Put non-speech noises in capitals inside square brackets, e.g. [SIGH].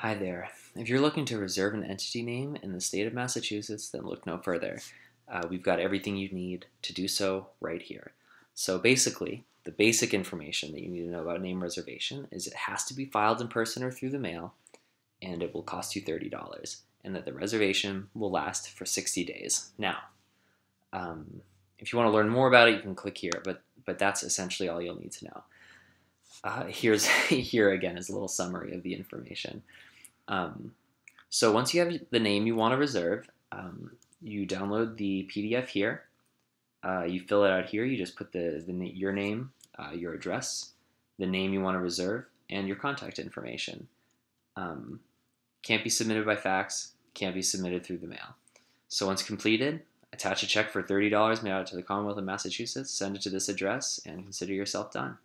Hi there. If you're looking to reserve an entity name in the state of Massachusetts, then look no further. Uh, we've got everything you need to do so right here. So basically, the basic information that you need to know about name reservation is it has to be filed in person or through the mail, and it will cost you $30, and that the reservation will last for 60 days. Now, um, if you want to learn more about it, you can click here, but, but that's essentially all you'll need to know. Uh, here's [LAUGHS] here again is a little summary of the information. Um, so once you have the name you want to reserve, um, you download the PDF here. Uh, you fill it out here. You just put the, the your name, uh, your address, the name you want to reserve, and your contact information. Um, can't be submitted by fax. Can't be submitted through the mail. So once completed, attach a check for $30 mailed out to the Commonwealth of Massachusetts, send it to this address, and consider yourself done.